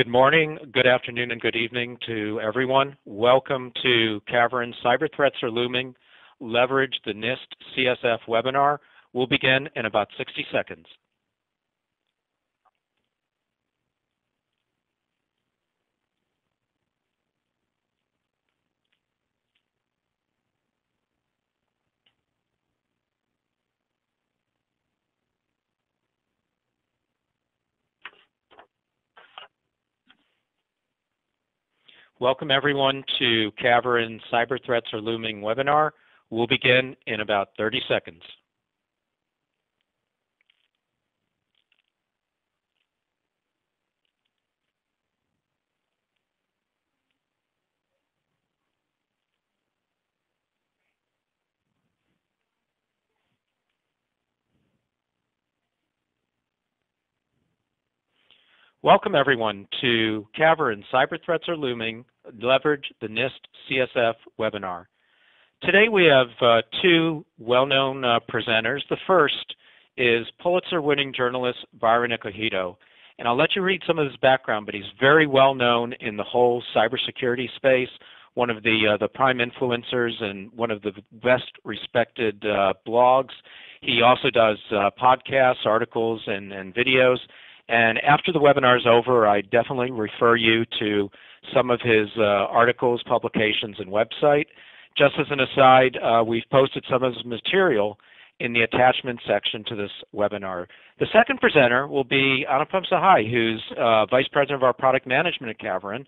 Good morning, good afternoon, and good evening to everyone. Welcome to Cavirin Cyber Threats Are Looming, Leverage the NIST CSF webinar. We'll begin in about 60 seconds. Welcome everyone to Cavirin Cyber Threats Are Looming webinar. We'll begin in about 30 seconds. Welcome everyone to Cavirin Cyber Threats Are Looming, Leverage the NIST CSF webinar. Today we have uh, two well-known uh, presenters. The first is Pulitzer-winning journalist Byron Acohido. And I'll let you read some of his background, but he's very well known in the whole cybersecurity space, one of the, uh, the prime influencers and one of the best respected uh, blogs. He also does uh, podcasts, articles, and, and videos. And after the webinar is over, I definitely refer you to some of his uh, articles, publications, and website. Just as an aside, uh, we've posted some of his material in the attachment section to this webinar. The second presenter will be Anupam Sahai, who's uh, Vice President of our Product Management at Cavirin.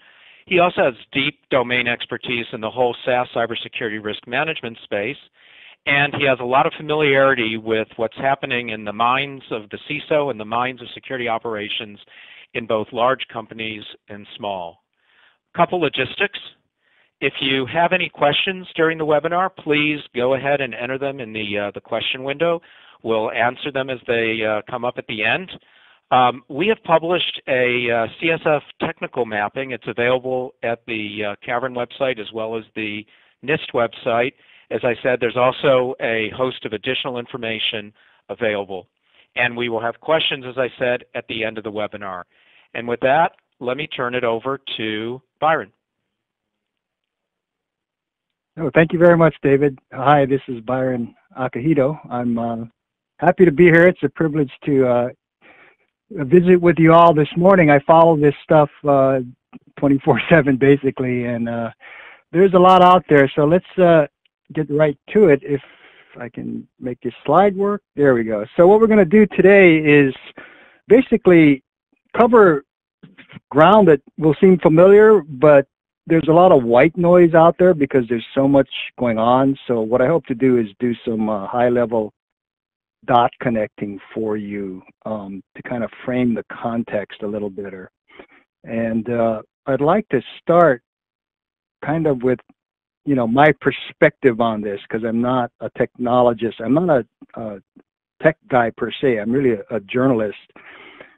He also has deep domain expertise in the whole SaaS cybersecurity risk management space and he has a lot of familiarity with what's happening in the minds of the CISO and the minds of security operations in both large companies and small. A couple logistics. If you have any questions during the webinar, please go ahead and enter them in the, uh, the question window. We'll answer them as they uh, come up at the end. Um, we have published a uh, CSF technical mapping. It's available at the uh, Cavirin website as well as the NIST website. As I said, there's also a host of additional information available. And we will have questions, as I said, at the end of the webinar. And with that, let me turn it over to Byron. Oh, thank you very much, David. Hi, this is Byron Acohido. I'm uh, happy to be here. It's a privilege to uh, visit with you all this morning. I follow this stuff 24-7 uh, basically, and uh, there's a lot out there. So let's uh, get right to it if I can make this slide work. There we go. So what we're going to do today is basically cover ground that will seem familiar, but there's a lot of white noise out there because there's so much going on. So what I hope to do is do some uh, high level dot connecting for you um, to kind of frame the context a little better. And uh, I'd like to start kind of with you know my perspective on this because I'm not a technologist. I'm not a, a, tech guy per se. I'm really a, a journalist.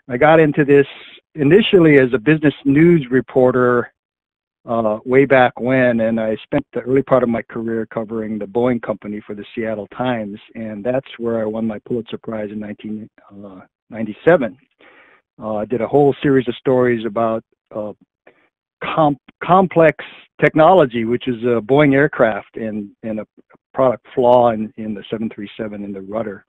I got into this initially as a business news reporter uh, way back when, and I spent the early part of my career covering the Boeing company for the Seattle Times, and that's where I won my Pulitzer Prize in 1997. Uh, uh, I did a whole series of stories about uh, comp complex technology, which is a Boeing aircraft and, and a product flaw in, in the 737 in the rudder.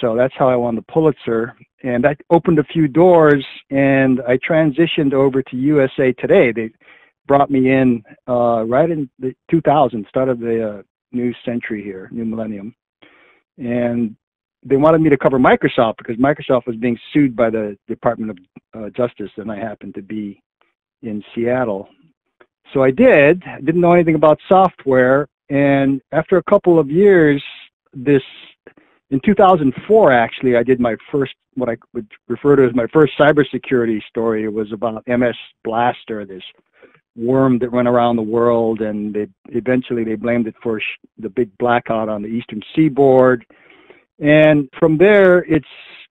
So that's how I won the Pulitzer. And that opened a few doors, and I transitioned over to USA Today. They brought me in uh, right in the 2000, started the uh, new century here, new millennium. And they wanted me to cover Microsoft because Microsoft was being sued by the Department of uh, Justice, and I happened to be in Seattle. So I did. I didn't know anything about software, and after a couple of years, this in 2004 actually, I did my first what I would refer to as my first cybersecurity story. It was about MS Blaster, this worm that went around the world, and they eventually they blamed it for the big blackout on the eastern seaboard. And from there, it's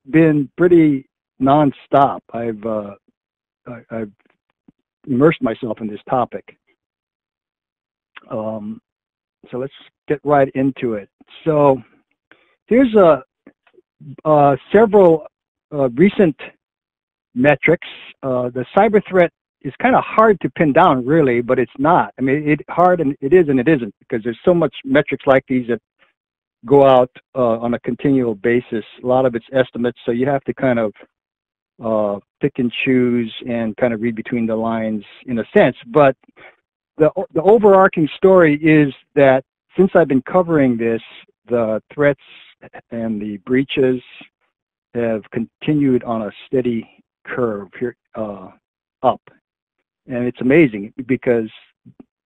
been pretty nonstop. I've uh, I, I've immersed myself in this topic. Um, so let's get right into it. So here's a several uh, recent metrics. Uh, the cyber threat is kind of hard to pin down, really, but it's not. I mean, it hard and it is and it isn't because there's so much metrics like these that go out uh, on a continual basis. A lot of it's estimates, so you have to kind of uh, pick and choose and kind of read between the lines in a sense. But the the overarching story is that since I've been covering this, the threats and the breaches have continued on a steady curve here uh, up, and it's amazing because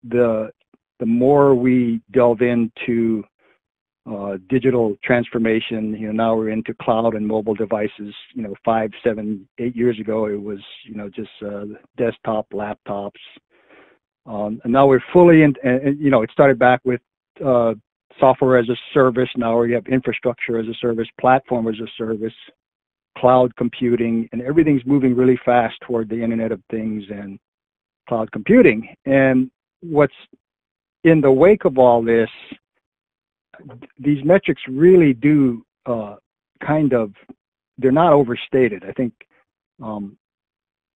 the the more we delve into uh, digital transformation. You know, now we're into cloud and mobile devices. You know, five, seven, eight years ago, it was you know just uh, desktop, laptops, um, and now we're fully in. And, and, you know, it started back with uh, software as a service. Now we have infrastructure as a service, platform as a service, cloud computing, and everything's moving really fast toward the Internet of Things and cloud computing. And what's in the wake of all this these metrics really do uh, kind of they're not overstated. I think um,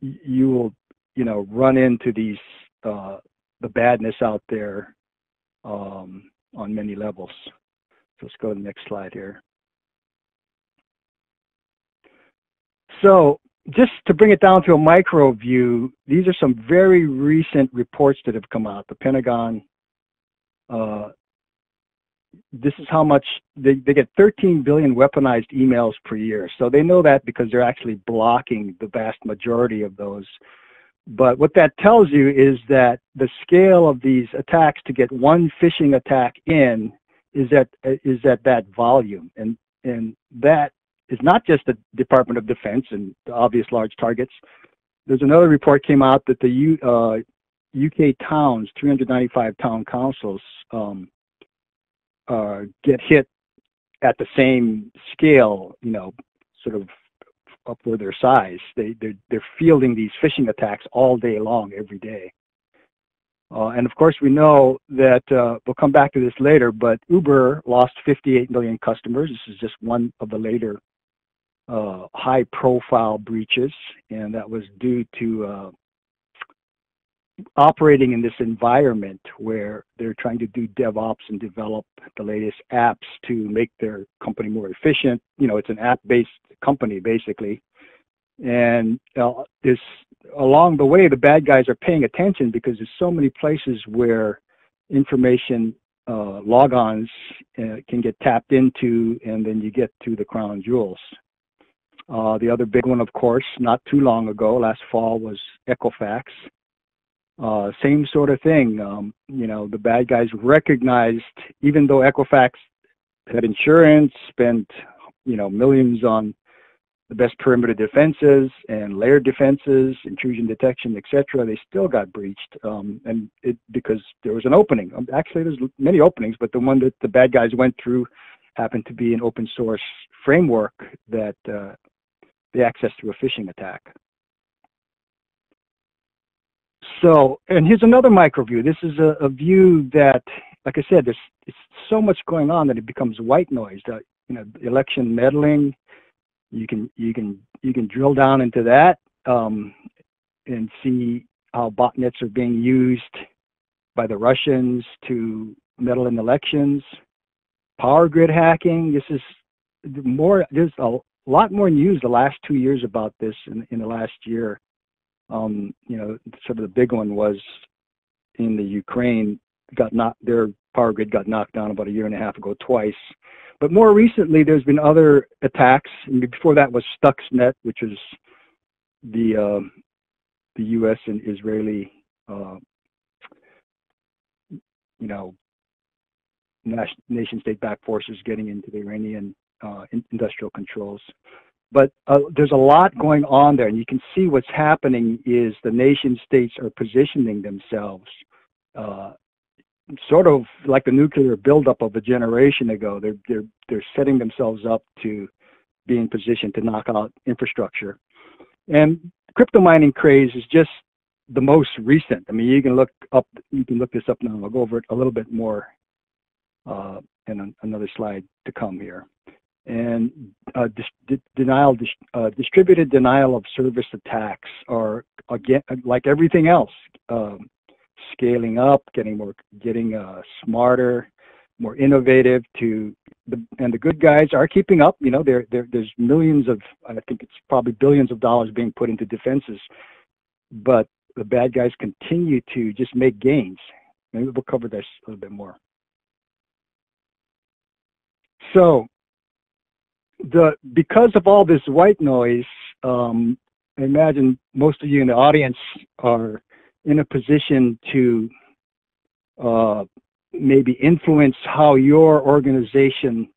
you will you know run into these uh, the badness out there um, on many levels. So let's go to the next slide here. So just to bring it down to a micro view, these are some very recent reports that have come out. The Pentagon uh, this is how much they, they get 13 billion weaponized emails per year. So they know that because they're actually blocking the vast majority of those. But what that tells you is that the scale of these attacks to get one phishing attack in is at is at that volume, and and that is not just the Department of Defense and the obvious large targets. There's another report came out that the U, uh, UK towns, 395 town councils, um, uh, get hit at the same scale, you know, sort of up for their size. They they're, they're fielding these phishing attacks all day long, every day. Uh, and of course, we know that uh, we'll come back to this later. But Uber lost 58 million customers. This is just one of the later uh, high-profile breaches, and that was due to uh, operating in this environment where they're trying to do DevOps and develop the latest apps to make their company more efficient. You know, it's an app-based company basically, and uh, this along the way the bad guys are paying attention because there's so many places where information uh, logons uh, can get tapped into, and then you get to the crown jewels. Uh, the other big one, of course, not too long ago, last fall, was Equifax uh, same sort of thing. Um, you know, the bad guys recognized, even though Equifax had insurance, spent, you know, millions on the best perimeter defenses and layered defenses, intrusion detection, etc., they still got breached. Um, and it because there was an opening. Um, actually, there's many openings, but the one that the bad guys went through happened to be an open source framework that uh, they accessed through a phishing attack. So, and here's another micro view. This is a, a view that, like I said, there's it's so much going on that it becomes white noise. You know, election meddling. You can you can you can drill down into that um, and see how botnets are being used by the Russians to meddle in elections. Power grid hacking. This is more. There's a lot more news the last two years about this in, in the last year um, you know, sort of the big one was in the Ukraine got knocked their power grid got knocked down about a year and a half ago twice. But more recently, there's been other attacks. And before that was Stuxnet, which is the uh, the U.S. and Israeli, uh, you know, nation state-backed forces getting into the Iranian uh, industrial controls. But uh, there's a lot going on there, and you can see what's happening is the nation states are positioning themselves uh, sort of like the nuclear buildup of a generation ago. They're, they're, they're setting themselves up to be in position to knock out infrastructure. And crypto mining craze is just the most recent. I mean, you can look up, you can look this up now. I'll go over it a little bit more uh, in another slide to come here. And uh, dis- denial, dis- uh, distributed denial of service attacks are again like everything else, um, scaling up, getting more, getting uh, smarter, more innovative. To the and the good guys are keeping up. You know, there there's millions of I think it's probably billions of dollars being put into defenses, but the bad guys continue to just make gains. Maybe we'll cover this a little bit more. So the because of all this white noise, um, I imagine most of you in the audience are in a position to uh, maybe influence how your organization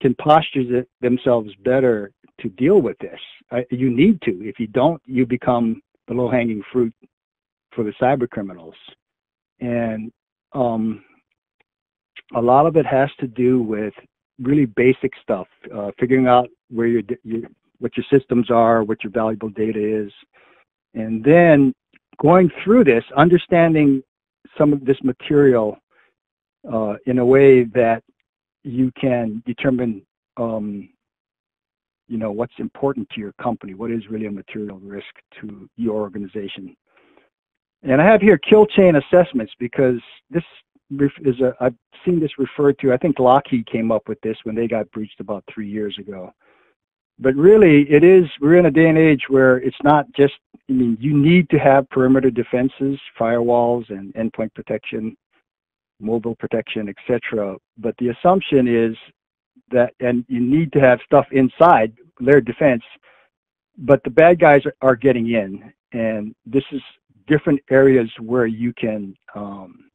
can posture themselves better to deal with this. I, you need to. If you don't, you become the low-hanging fruit for the cyber criminals. And um, a lot of it has to do with really basic stuff, uh, figuring out where your, your what your systems are, what your valuable data is, and then going through this, understanding some of this material uh, in a way that you can determine, um, you know, what's important to your company, what is really a material risk to your organization. And I have here kill chain assessments because this is a, I've seen this referred to, I think Lockheed came up with this when they got breached about three years ago. But really, it is, we're in a day and age where it's not just, I mean, you need to have perimeter defenses, firewalls, and endpoint protection, mobile protection, etc. But the assumption is that, and you need to have stuff inside layered defense, but the bad guys are getting in. And this is different areas where you can um,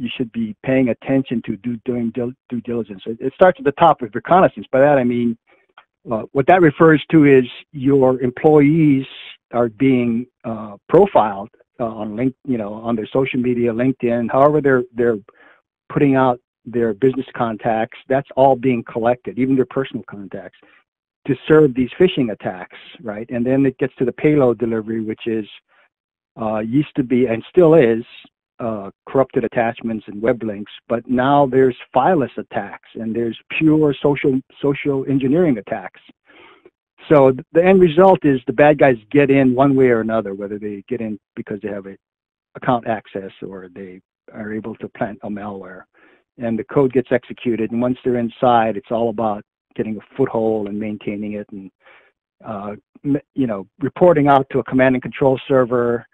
you should be paying attention to do, doing due, due diligence. It, it, starts at the top with reconnaissance. By that I mean, uh, what that refers to is your employees are being uh, profiled uh, on link, you know, on their social media, LinkedIn, however they're they're putting out their business contacts. That's all being collected, even their personal contacts, to serve these phishing attacks, right? And then it gets to the payload delivery, which is uh, used to be and still is uh, corrupted attachments and web links, but now there's fileless attacks and there's pure social social engineering attacks. So the end result is the bad guys get in one way or another, whether they get in because they have a account access or they are able to plant a malware, and the code gets executed. And once they're inside, it's all about getting a foothold and maintaining it, and uh, you know reporting out to a command and control server,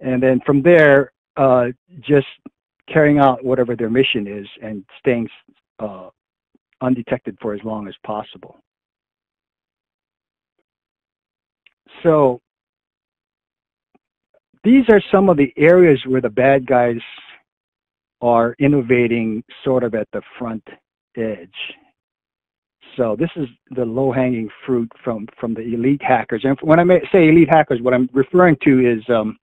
and then from there uh, just carrying out whatever their mission is and staying uh, undetected for as long as possible. So these are some of the areas where the bad guys are innovating sort of at the front edge. So this is the low-hanging fruit from from the elite hackers. And when I say elite hackers, what I'm referring to is um,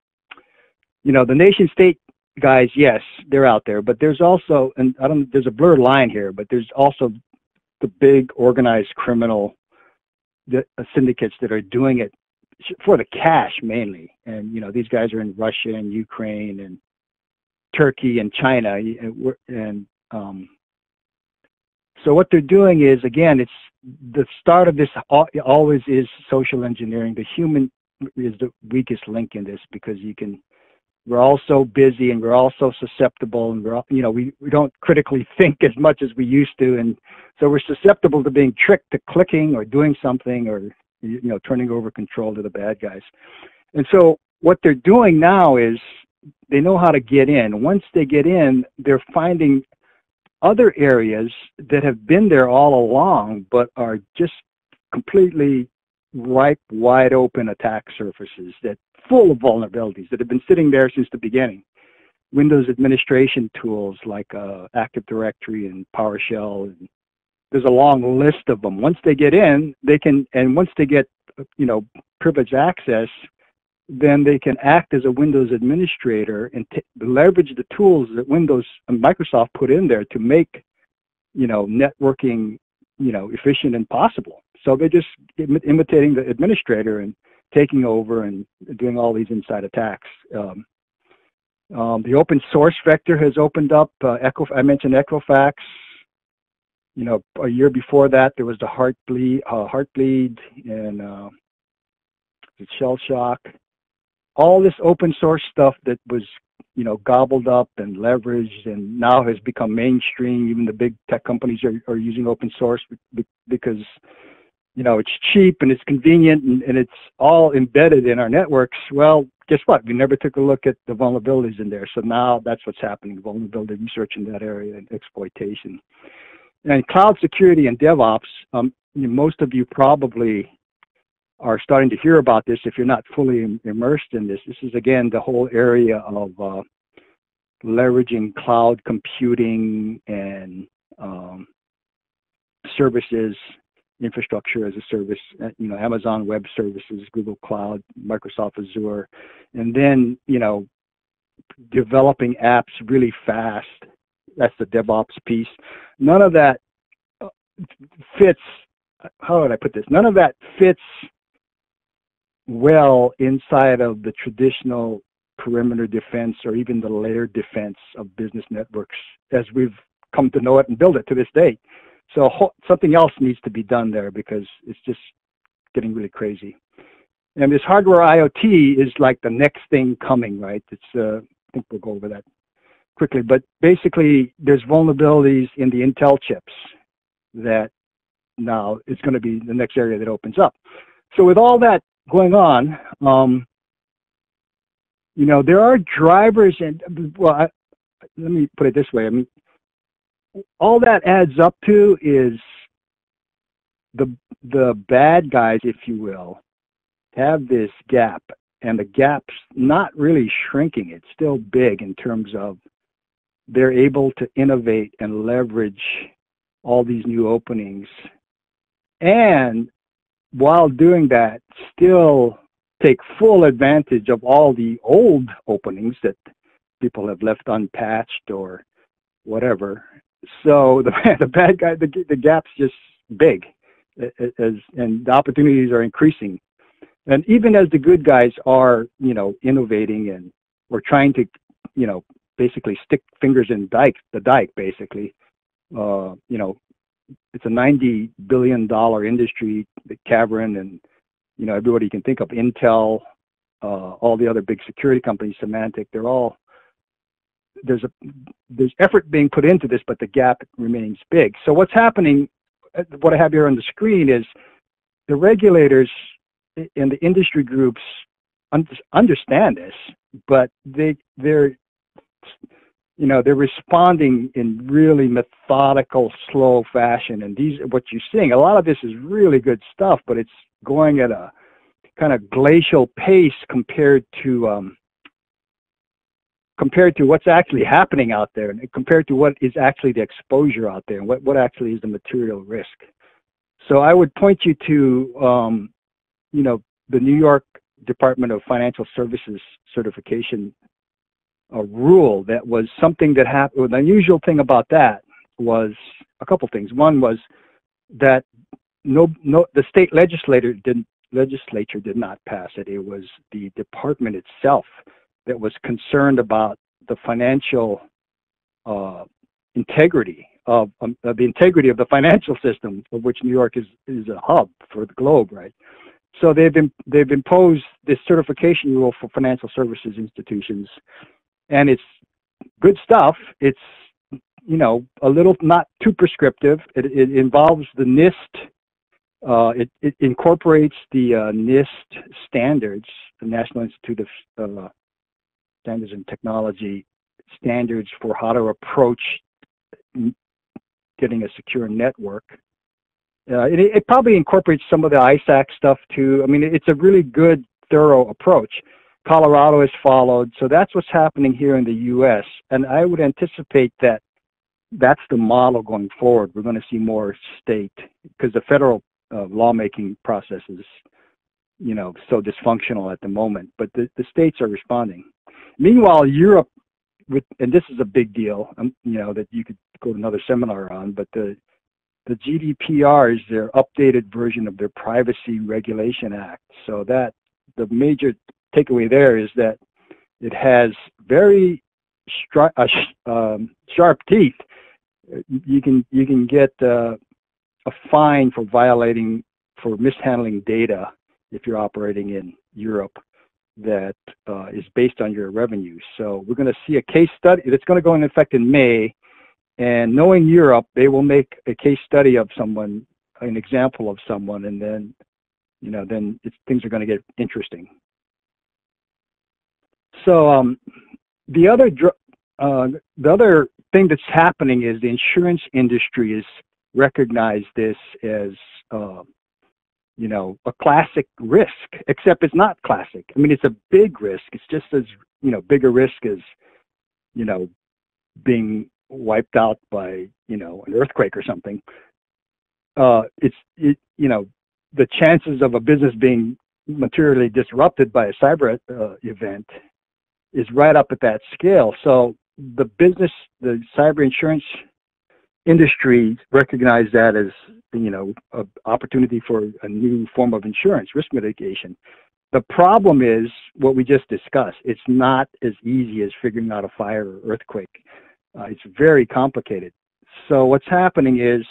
you know, the nation state guys, yes, they're out there, but there's also, and I don't, there's a blurred line here, but there's also the big organized criminal the, uh, syndicates that are doing it for the cash mainly. And, you know, these guys are in Russia and Ukraine and Turkey and China. And, and um, so what they're doing is, again, it's the start of this always is social engineering. The human is the weakest link in this because you can we're all so busy and we're all so susceptible and we're all, you know we, we don't critically think as much as we used to. And so we're susceptible to being tricked to clicking or doing something or you know turning over control to the bad guys. And so what they're doing now is they know how to get in. Once they get in they're finding other areas that have been there all along but are just completely ripe wide open attack surfaces that full of vulnerabilities that have been sitting there since the beginning. Windows administration tools like uh, Active Directory and PowerShell. And there's a long list of them. Once they get in, they can, and once they get, you know, privileged access, then they can act as a Windows administrator and leverage the tools that Windows and Microsoft put in there to make, you know, networking, you know, efficient and possible. So they're just Im imitating the administrator and taking over and doing all these inside attacks. Um, um, the open source vector has opened up. Uh, Echo, I mentioned Equifax. you know, a year before that, there was the Heartbleed, uh, Heartbleed and uh, Shell Shock. All this open source stuff that was, you know, gobbled up and leveraged and now has become mainstream. Even the big tech companies are, are using open source because, you know, it's cheap and it's convenient and, and it's all embedded in our networks. Well, guess what? We never took a look at the vulnerabilities in there. So now that's what's happening, vulnerability research in that area and exploitation. And cloud security and DevOps, um, most of you probably are starting to hear about this if you're not fully immersed in this. This is, again, the whole area of uh, leveraging cloud computing and um, services, infrastructure as a service, uh, you know, Amazon Web Services, Google Cloud, Microsoft Azure, and then, you know, developing apps really fast that's the DevOps piece. None of that uh, fits. How would I put this? None of that fits well inside of the traditional perimeter defense or even the layer defense of business networks as we've come to know it and build it to this day. So something else needs to be done there because it's just getting really crazy. And this hardware IoT is like the next thing coming, right? It's uh, I think we'll go over that quickly, but basically there's vulnerabilities in the Intel chips that now is going to be the next area that opens up. So with all that going on, um, you know, there are drivers and, well, I, let me put it this way. I mean, all that adds up to is the, the bad guys, if you will, have this gap and the gap's not really shrinking. It's still big in terms of they're able to innovate and leverage all these new openings. And while doing that, still take full advantage of all the old openings that people have left unpatched or whatever. So the the bad guy, the the gap's just big, as and the opportunities are increasing. And even as the good guys are, you know, innovating and we're trying to, you know, basically stick fingers in dike, the dike, basically. Uh, you know, it's a 90 billion dollar industry. The Cavirin and you know everybody can think of, Intel, uh, all the other big security companies, Symantec, they're all there's a there's effort being put into this, but the gap remains big. So what's happening? Uh, what I have here on the screen is the regulators and the industry groups understand this, but they they're you know they're responding in really methodical slow fashion and these what you're seeing a lot of this is really good stuff but it's going at a kind of glacial pace compared to um, compared to what's actually happening out there and compared to what is actually the exposure out there and what, what actually is the material risk so i would point you to um, you know the new york department of financial services certification a rule that was something that happened. The unusual thing about that was a couple things. One was that no, no, the state legislator didn't legislature did not pass it. It was the department itself that was concerned about the financial uh, integrity of, um, of, the integrity of the financial system, of which New York is is a hub for the globe, right? So they've been they've imposed this certification rule for financial services institutions and it's good stuff. It's you know a little not too prescriptive. It, it involves the NIST. Uh, it, it, incorporates the uh, NIST standards, the National Institute of uh, Standards and Technology standards for how to approach getting a secure network. Uh, it, it, probably incorporates some of the ISAC stuff too. I mean, it's a really good, thorough approach. Colorado has followed. So that's what's happening here in the U.S. And I would anticipate that that's the model going forward. We're going to see more state because the federal uh, lawmaking process is, you know, so dysfunctional at the moment. But the, the states are responding. Meanwhile, Europe, with and this is a big deal, um, you know, that you could go to another seminar on. But the the GDPR is their updated version of their Privacy Regulation Act. So that the major takeaway there is that it has very stri- uh, sh- um, sharp teeth you can you can get uh, a fine for violating for mishandling data if you're operating in Europe that uh, is based on your revenue. So we're going to see a case study that's going to go in effect in May. And knowing Europe, they will make a case study of someone, an example of someone, and then, you know, then things are going to get interesting. So um, the other uh, the other thing that's happening is the insurance industry has recognized this as uh, you know, a classic risk, except it's not classic. I mean, it's a big risk. It's just as, you know, bigger risk as, you know, being wiped out by, you know, an earthquake or something. Uh, it's, it, you know, the chances of a business being materially disrupted by a cyber uh, event is right up at that scale. So the business, the cyber insurance industry recognize that as you know an opportunity for a new form of insurance risk mitigation. The problem is what we just discussed. It's not as easy as figuring out a fire or earthquake. Uh, it's very complicated. So what's happening is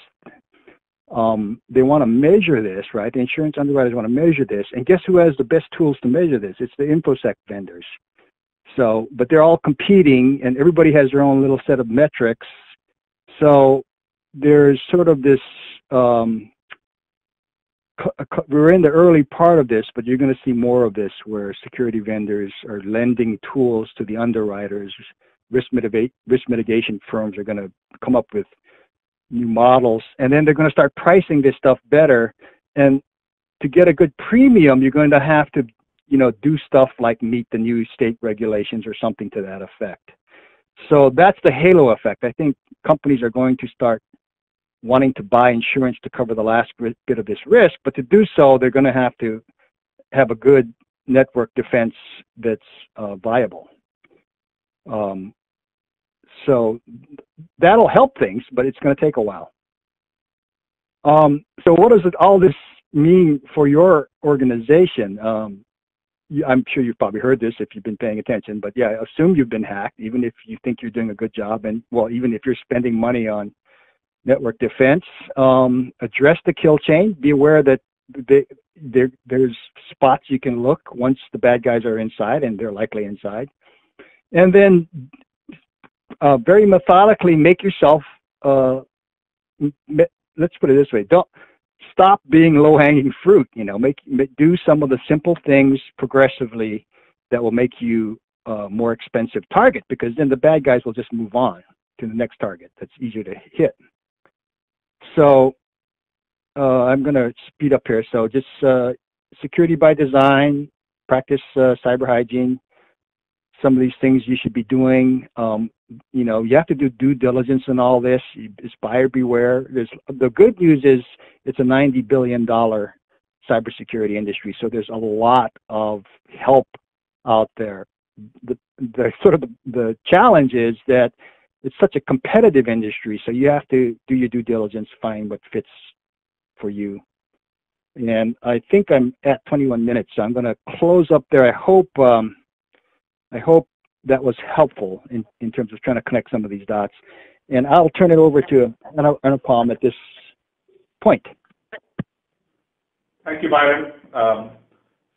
um, they want to measure this right? The insurance underwriters want to measure this. And guess who has the best tools to measure this? It's the infosec vendors. So but they're all competing and everybody has their own little set of metrics. So there's sort of this um, we're in the early part of this, but you're going to see more of this where security vendors are lending tools to the underwriters. Risk, mitigate, risk mitigation firms are going to come up with new models, and then they're going to start pricing this stuff better. And to get a good premium, you're going to have to, you know, do stuff like meet the new state regulations or something to that effect. So that's the halo effect. I think companies are going to start wanting to buy insurance to cover the last bit of this risk, but to do so, they're going to have to have a good network defense that's uh, viable. Um, so that'll help things, but it's going to take a while. Um, so what does it, all this mean for your organization? Um, I'm sure you've probably heard this if you've been paying attention, but yeah, assume you've been hacked, even if you think you're doing a good job, and well, even if you're spending money on network defense. Um, address the kill chain. Be aware that they, there's spots you can look once the bad guys are inside, and they're likely inside. And then uh, very methodically make yourself, uh, let's put it this way, don't stop being low-hanging fruit. You know, make, make, do some of the simple things progressively that will make you a more expensive target because then the bad guys will just move on to the next target that's easier to hit. So uh, I'm going to speed up here. So just uh, security by design, practice uh, cyber hygiene. Some of these things you should be doing. Um, you know, you have to do due diligence in all this. It's buyer beware. There's the good news is it's a 90 billion dollar cybersecurity industry, so there's a lot of help out there. The, the sort of the, the challenge is that it's such a competitive industry, so you have to do your due diligence, find what fits for you. And I think I'm at 21 minutes, so I'm going to close up there. I hope um, I hope that was helpful in, in terms of trying to connect some of these dots. And I'll turn it over to Anupam at this point. Thank you, Byron. Um,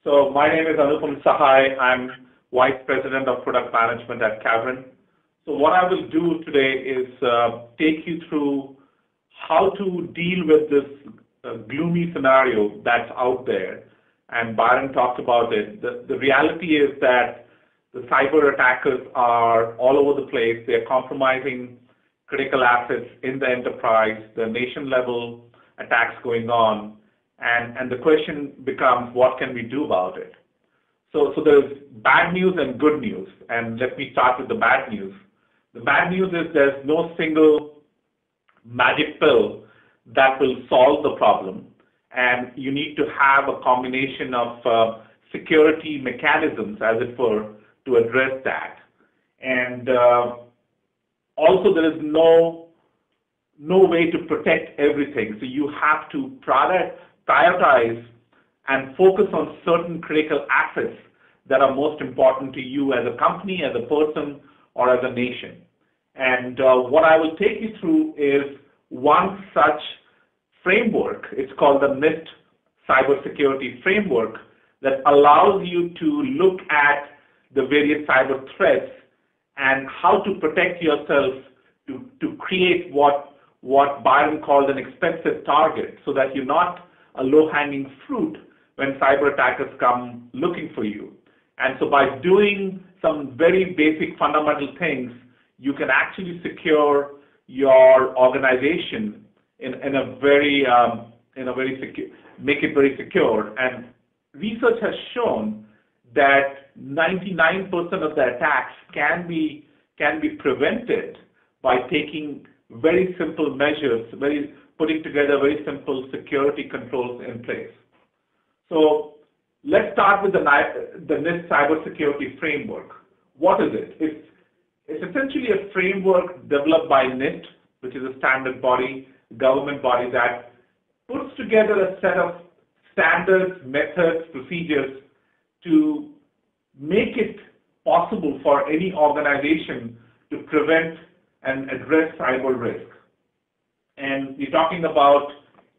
so my name is Anupam Sahai. I'm Vice President of Product Management at Cavirin. So what I will do today is uh, take you through how to deal with this uh, gloomy scenario that's out there. And Byron talked about it. The, the reality is that the cyber attackers are all over the place. They're compromising critical assets in the enterprise, the nation level attacks going on. And, and the question becomes, what can we do about it? So, so there's bad news and good news. And let me start with the bad news. The bad news is there's no single magic pill that will solve the problem. And you need to have a combination of uh, security mechanisms, as it were, to address that. And uh, also, there is no no way to protect everything. So you have to prioritize and focus on certain critical assets that are most important to you as a company, as a person, or as a nation. And uh, what I will take you through is one such framework. It's called the NIST Cybersecurity Framework that allows you to look at the various cyber threats and how to protect yourself to, to create what, what Byron called an expensive target so that you're not a low-hanging fruit when cyber attackers come looking for you. And so by doing some very basic fundamental things, you can actually secure your organization in, in a very um, in a very secure make it very secure. And research has shown that 99% of the attacks can be can be prevented by taking very simple measures, very putting together very simple security controls in place. So let's start with the, the NIST cybersecurity framework. What is it? It's, it's essentially a framework developed by NIST, which is a standard body, government body that puts together a set of standards, methods, procedures to make it possible for any organization to prevent and address cyber risk. And we're talking about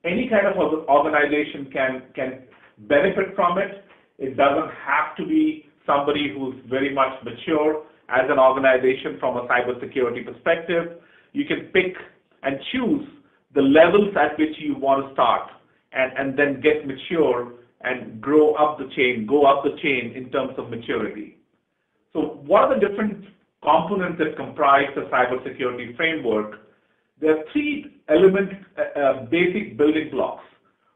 any kind of organization can, can benefit from it. It doesn't have to be somebody who's very much mature as an organization from a cybersecurity perspective. You can pick and choose the levels at which you want to start and, and then get mature and grow up the chain, go up the chain in terms of maturity. So what are the different components that comprise the cybersecurity framework? There are three element, uh, uh, basic building blocks.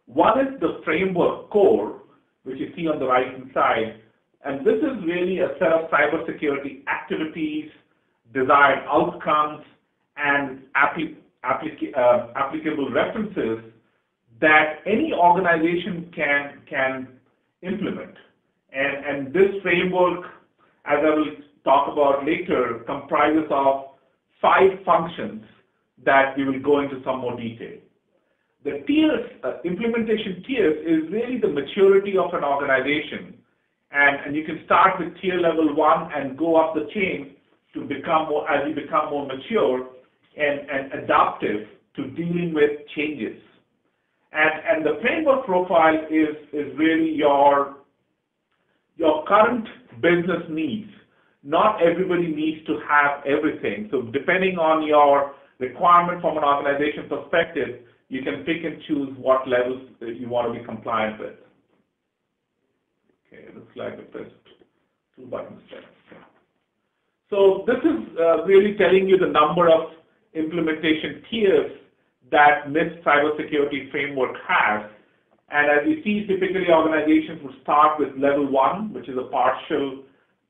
One is the framework core, which you see on the right-hand side, and this is really a set of cybersecurity activities, desired outcomes, and uh, applicable references that any organization can, can implement. And, and this framework, as I will talk about later, comprises of five functions that we will go into some more detail. The tiers, uh, implementation tiers is really the maturity of an organization. And, and you can start with tier level one and go up the chain to become more, as you become more mature and, and adaptive to dealing with changes. And, and the framework profile is, is really your, your current business needs. Not everybody needs to have everything. So depending on your requirement from an organization perspective, you can pick and choose what levels you want to be compliant with. Okay, it looks like I two buttons there. So this is uh, really telling you the number of implementation tiers that NIST cybersecurity framework has. And as you see, typically organizations will start with level one, which is a partial,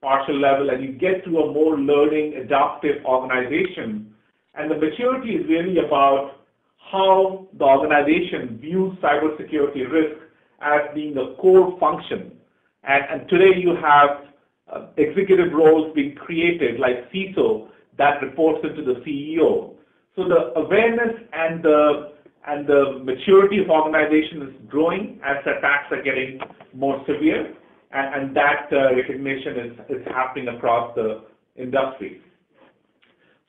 partial level, and you get to a more learning, adaptive organization. And the maturity is really about how the organization views cybersecurity risk as being a core function. And, and today you have uh, executive roles being created like CISO that reports into the CEO. So the awareness and the and the maturity of organization is growing as attacks are getting more severe, and, and that uh, recognition is, is happening across the industry.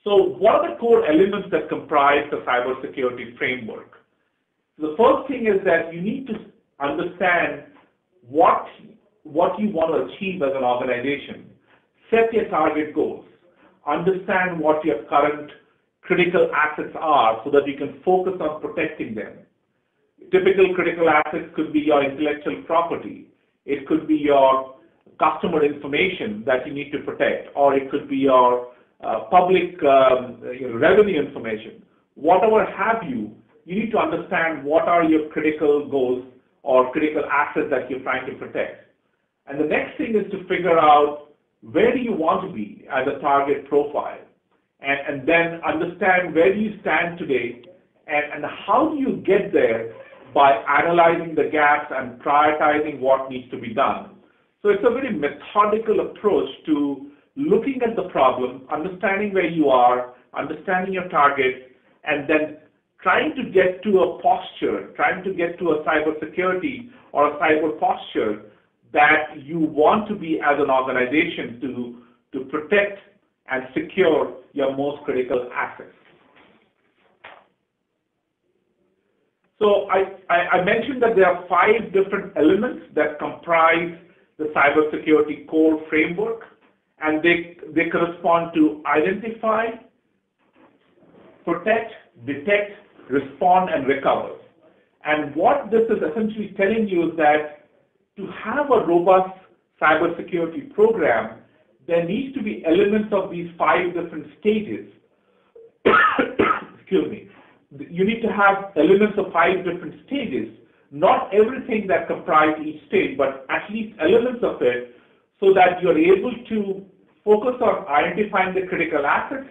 So what are the core elements that comprise the cybersecurity framework? The first thing is that you need to understand what, what you want to achieve as an organization. Set your target goals. Understand what your current critical assets are so that you can focus on protecting them. Typical critical assets could be your intellectual property. It could be your customer information that you need to protect, or it could be your public um, revenue information. Whatever have you, you need to understand what are your critical goals or critical assets that you're trying to protect. And the next thing is to figure out where do you want to be as a target profile and, and then understand where do you stand today and, and how do you get there by analyzing the gaps and prioritizing what needs to be done. So it's a very methodical approach to looking at the problem, understanding where you are, understanding your target, and then trying to get to a posture, trying to get to a cybersecurity or a cyber posture that you want to be as an organization to, to protect and secure your most critical assets. So I, I, mentioned that there are five different elements that comprise the cybersecurity core framework, and they, they correspond to identify, protect, detect, respond, and recover. And what this is essentially telling you is that to have a robust cybersecurity program, there needs to be elements of these five different stages. Excuse me you need to have elements of five different stages. Not everything that comprise each stage, but at least elements of it, so that you're able to focus on identifying the critical assets,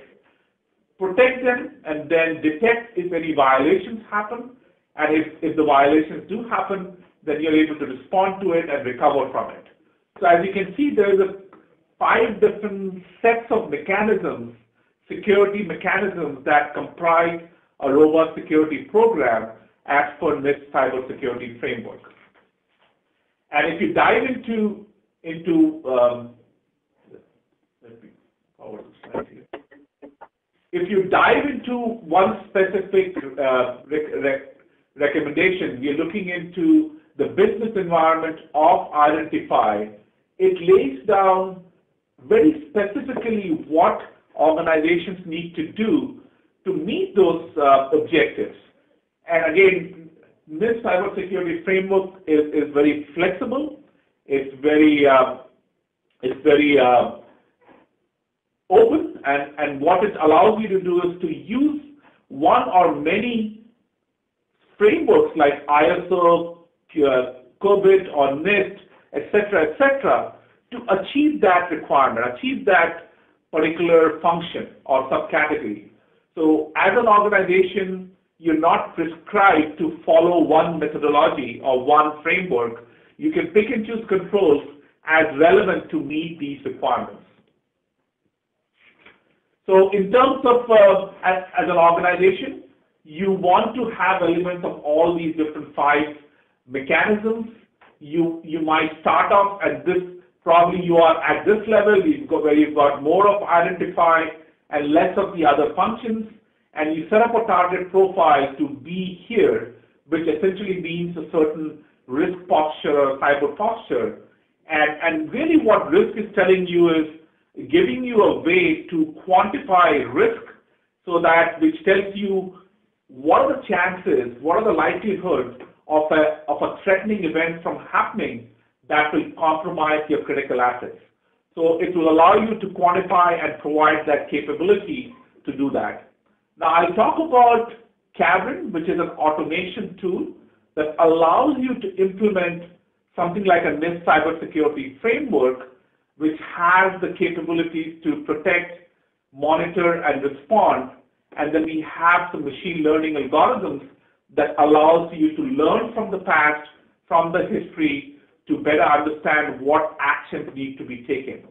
protect them, and then detect if any violations happen. And if, if the violations do happen, then you're able to respond to it and recover from it. So as you can see, there's a five different sets of mechanisms, security mechanisms that comprise a robust security program as per NIST cybersecurity framework. And if you dive into into um, if you dive into one specific uh, rec rec recommendation, we are looking into the business environment of Identify. It lays down very specifically what organizations need to do to meet those uh, objectives. And again, this cybersecurity framework is, is very flexible. It's very uh, it's very uh, open, and, and what it allows you to do is to use one or many frameworks like ISO, uh, COBIT, or NIST, etc., etc., to achieve that requirement, achieve that particular function or subcategory. So as an organization, you're not prescribed to follow one methodology or one framework. You can pick and choose controls as relevant to meet these requirements. So in terms of, uh, as, as an organization, you want to have elements of all these different five mechanisms. You, you might start off at this, probably you are at this level, where you've got more of identify, and less of the other functions, and you set up a target profile to be here, which essentially means a certain risk posture or cyber posture. And, and really what risk is telling you is giving you a way to quantify risk so that which tells you what are the chances, what are the likelihoods of a, of a threatening event from happening that will compromise your critical assets. So it will allow you to quantify and provide that capability to do that. Now I'll talk about Cavirin, which is an automation tool that allows you to implement something like a NIST cybersecurity framework, which has the capabilities to protect, monitor, and respond. And then we have some machine learning algorithms that allows you to learn from the past, from the history, to better understand what actions need to be taken.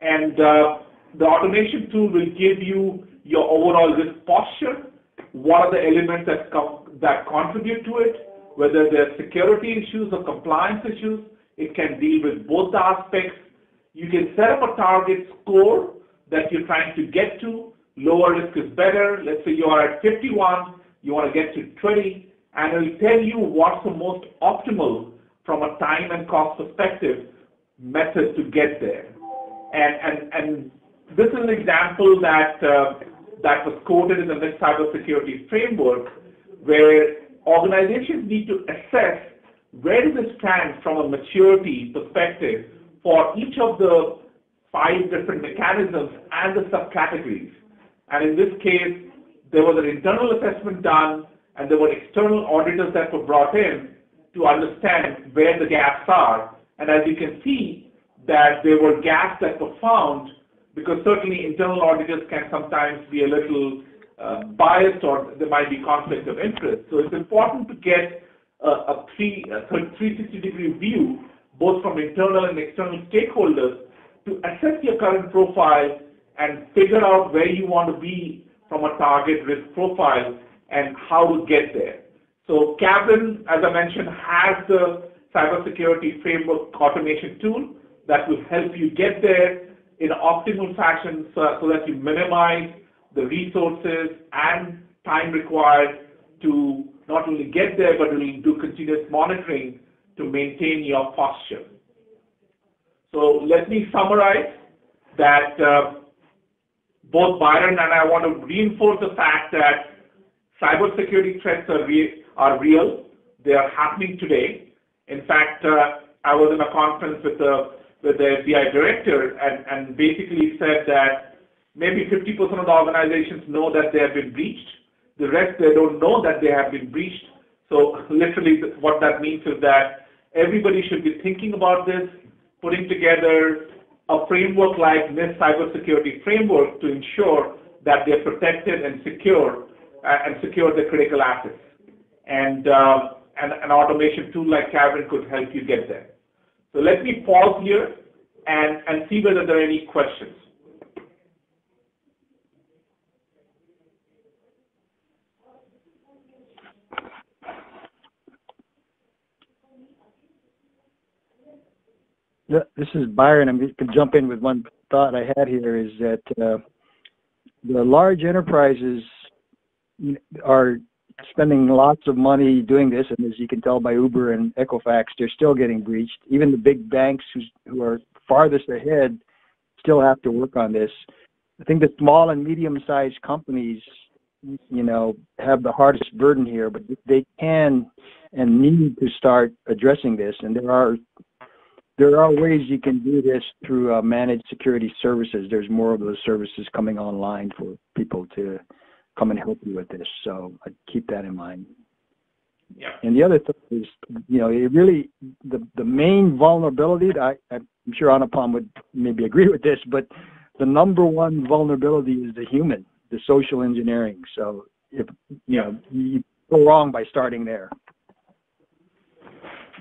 And uh, the automation tool will give you your overall risk posture, what are the elements that, that contribute to it, whether they're security issues or compliance issues. It can deal with both the aspects. You can set up a target score that you're trying to get to. Lower risk is better. Let's say you are at 51, you want to get to 20, and it will tell you what's the most optimal from a time and cost perspective method to get there. And, and, and this is an example that, uh, that was quoted in the NIST cybersecurity framework where organizations need to assess where does it stand from a maturity perspective for each of the five different mechanisms and the subcategories. And in this case, there was an internal assessment done and there were external auditors that were brought in to understand where the gaps are. And as you can see, that there were gaps that were found because certainly internal auditors can sometimes be a little uh, biased or there might be conflict of interest. So it's important to get a, a, three, a 360 degree view, both from internal and external stakeholders, to assess your current profile and figure out where you want to be from a target risk profile and how to get there. So Cavirin, as I mentioned, has the cybersecurity framework automation tool that will help you get there. in optimal fashion so, so that you minimize the resources and time required to not only get there, but will do continuous monitoring to maintain your posture. So let me summarize that uh, both Byron and I want to reinforce the fact that cybersecurity threats are, re- are real. They are happening today. In fact, uh, I was in a conference with the with the FBI director and, and basically said that maybe 50% of the organizations know that they have been breached. The rest, they don't know that they have been breached. So literally what that means is that everybody should be thinking about this, putting together a framework like NIST cybersecurity framework to ensure that they're protected and secure uh, and secure the critical assets. And, uh, an automation tool like Cavirin could help you get there. So let me pause here and, and see whether there are any questions. This is Byron. I'm going to jump in with one thought I had here is that uh, the large enterprises are spending lots of money doing this, and as you can tell by Uber and Equifax, they're still getting breached. Even the big banks who are farthest ahead still have to work on this. I think the small and medium-sized companies, you know, have the hardest burden here, but they can and need to start addressing this. And there are there are ways you can do this through uh, managed security services. There's more of those services coming online for people to come and help you with this. So I keep that in mind. Yeah. And the other thing is, you know, it really the the main vulnerability. I, I'm sure Anupam would maybe agree with this, but the number one vulnerability is the human, the social engineering. So if you know you go wrong by starting there.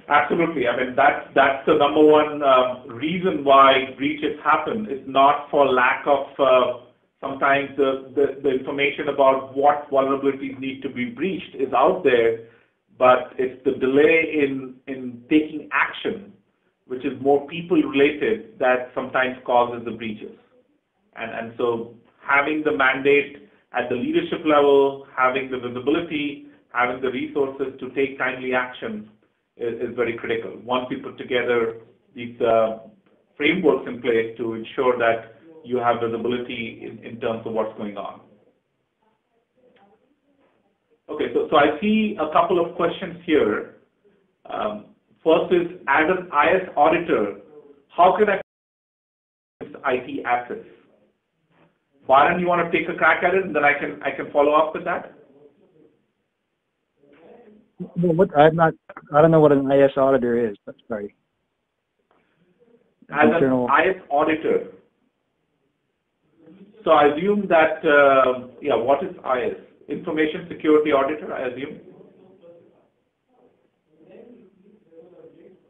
Absolutely. I mean, that's that's the number one uh, reason why breaches happen. It's not for lack of uh, sometimes the, the, the information about what vulnerabilities need to be breached is out there, but it's the delay in in taking action, which is more people related, that sometimes causes the breaches. And and so having the mandate at the leadership level, having the visibility, having the resources to take timely action is, is very critical. Once you put together these uh, frameworks in place to ensure that you have visibility in, in terms of what's going on. Okay, so, so I see a couple of questions here. Um, first is, as an IS auditor, how can I access IT assets? Byron, you want to take a crack at it, and then I can I can follow up with that. Well, what, I'm not, I don't know what an IS auditor is. Sorry. As an IS auditor. So I assume that, uh, yeah, what is IS? Information Security Auditor, I assume?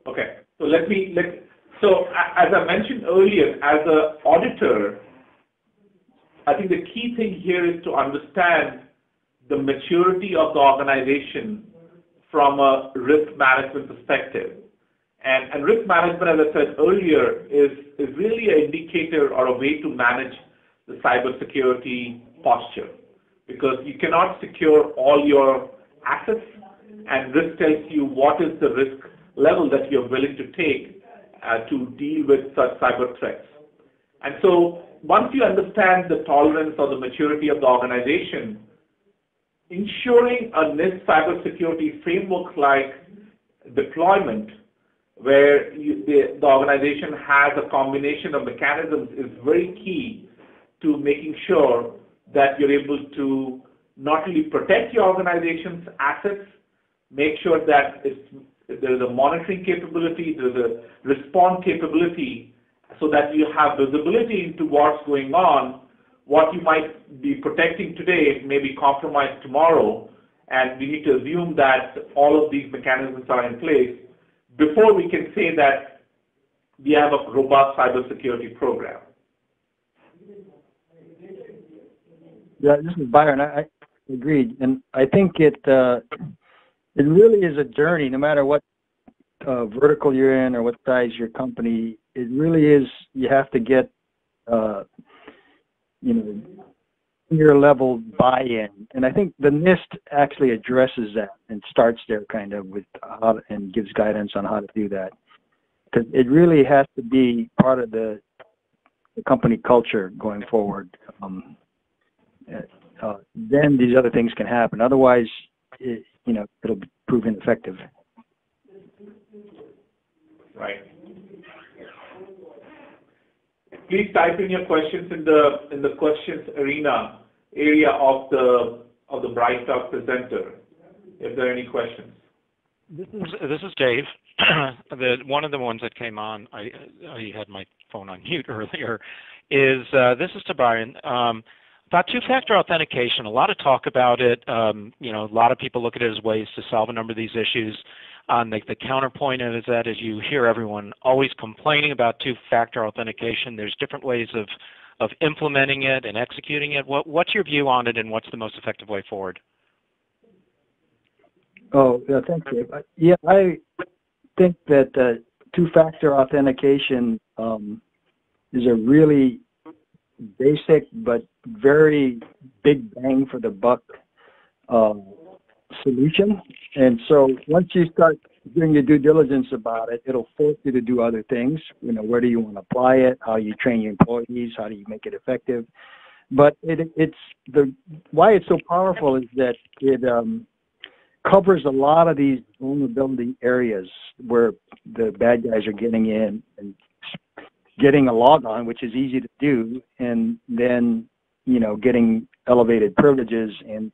Okay. So let me, let, so as I mentioned earlier, as an auditor, I think the key thing here is to understand the maturity of the organization from a risk management perspective. And, and risk management, as I said earlier, is, is really an indicator or a way to manage the cybersecurity posture because you cannot secure all your assets and risk tells you what is the risk level that you're willing to take uh, to deal with such cyber threats. And so once you understand the tolerance or the maturity of the organization, ensuring a NIST cybersecurity framework like deployment, where you, the, the organization has a combination of mechanisms, is very key to making sure that you're able to not only protect your organization's assets, make sure that there's a monitoring capability, there's a response capability, so that you have visibility into what's going on what you might be protecting today may be compromised tomorrow, and we need to assume that all of these mechanisms are in place before we can say that we have a robust cybersecurity program. Yeah, this is Byron. I, I agreed, and I think it uh, it really is a journey. No matter what uh, vertical you're in or what size your company, it really is. You have to get uh, you know, senior level buy-in, and I think the NIST actually addresses that and starts there kind of with how and gives guidance on how to do that because it really has to be part of the, the company culture going forward. Um, uh, then these other things can happen. Otherwise, it, you know, it'll prove ineffective. Right. Please type in your questions in the in the questions arena area of the of the BrightTALK presenter. If there are any questions. This is this is Dave. the one of the ones that came on, I I had my phone on mute earlier. Is uh, this is to Byron um, about two-factor authentication? A lot of talk about it. Um, you know, a lot of people look at it as ways to solve a number of these issues. On the, the counterpoint is that as you hear everyone always complaining about two-factor authentication, there's different ways of of implementing it and executing it. What, what's your view on it, and what's the most effective way forward? Oh, yeah, thank you. Yeah, I think that uh, two-factor authentication um, is a really basic but very big bang for the buck uh, solution. And so once you start doing your due diligence about it, it'll force you to do other things. You know, where do you want to apply it? How you train your employees? How do you make it effective? But it, it's the why it's so powerful is that it um, covers a lot of these vulnerability areas where the bad guys are getting in and getting a log on, which is easy to do, and then you know getting elevated privileges and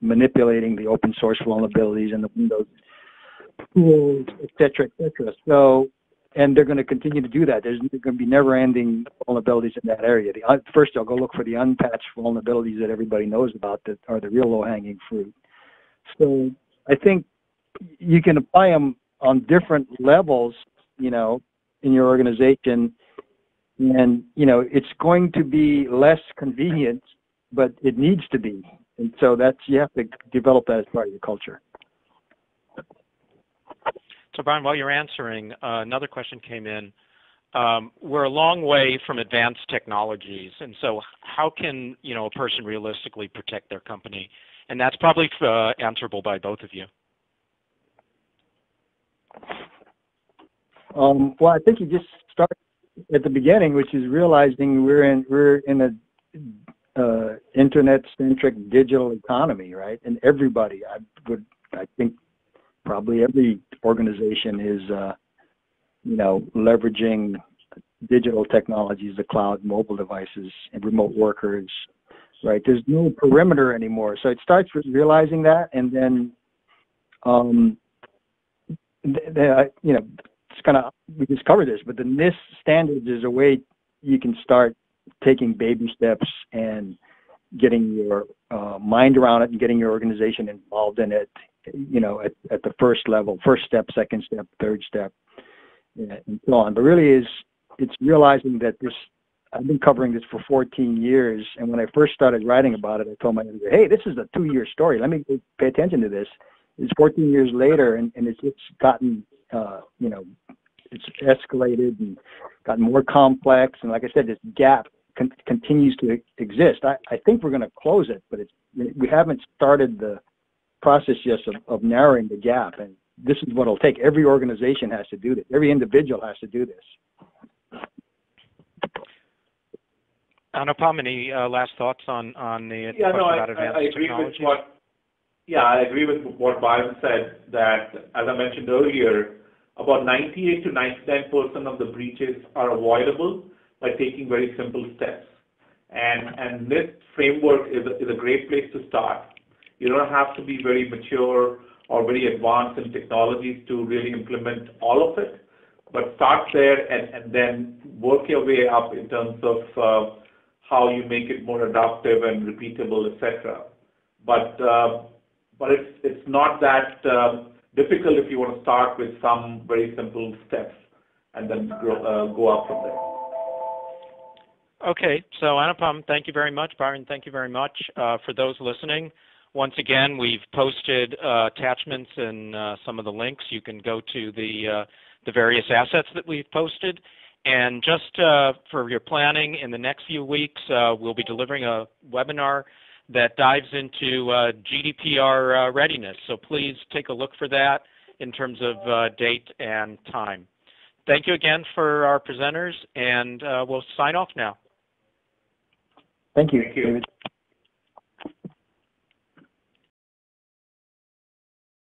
manipulating the open source vulnerabilities and the Windows tools, et cetera, et cetera. So, and they're going to continue to do that. There's going to be never-ending vulnerabilities in that area. The, first, they'll go look for the unpatched vulnerabilities that everybody knows about that are the real low-hanging fruit. So, I think you can apply them on different levels, you know, in your organization, and you know, it's going to be less convenient, but it needs to be. And so that's you have to develop that as part of your culture. So Byron, while you're answering, uh, another question came in. Um, we're a long way from advanced technologies, and so how can you know a person realistically protect their company? And that's probably uh, answerable by both of you. Um, well, I think you just start at the beginning, which is realizing we're in we're in a uh, internet-centric digital economy, right? And everybody, I would, I think, probably every organization is, uh, you know, leveraging digital technologies, the cloud, mobile devices, and remote workers, right? There's no perimeter anymore. So it starts with realizing that, and then, um, th- you know, it's kind of we just covered this, but the NIST standards is a way you can start taking baby steps and getting your uh, mind around it and getting your organization involved in it you know, at, at the first level, first step, second step, third step, and so on. But really is it's realizing that this I've been covering this for 14 years, and when I first started writing about it, I told my editor, "Hey, this is a two-year story. Let me pay attention to this." It's 14 years later, and, and it's it's gotten uh, you know it's escalated and gotten more complex, and like I said, this gap con- continues to exist. I, I think we're going to close it, but it's we haven't started the process just of, of narrowing the gap. And this is what it'll take. Every organization has to do this. Every individual has to do this. Anupam, any uh, last thoughts on, on the yeah, question no, about I, advanced I agree technology? With what, yeah, I agree with what Byron said, that, as I mentioned earlier, about 98 to 99% of the breaches are avoidable by taking very simple steps. And, and this framework is a, is a great place to start. You don't have to be very mature or very advanced in technologies to really implement all of it, but start there and, and then work your way up in terms of uh, how you make it more adaptive and repeatable, etc. But uh, but it's it's not that uh, difficult if you want to start with some very simple steps and then grow, uh, go up from there. Okay, so Anupam, thank you very much. Byron, thank you very much. Uh, for those listening, once again, we've posted uh, attachments and uh, some of the links. You can go to the, uh, the various assets that we've posted. And just uh, for your planning, in the next few weeks, uh, we'll be delivering a webinar that dives into GDPR readiness. So please take a look for that in terms of date and time. Thank you again for our presenters, and we'll sign off now. Thank you. David.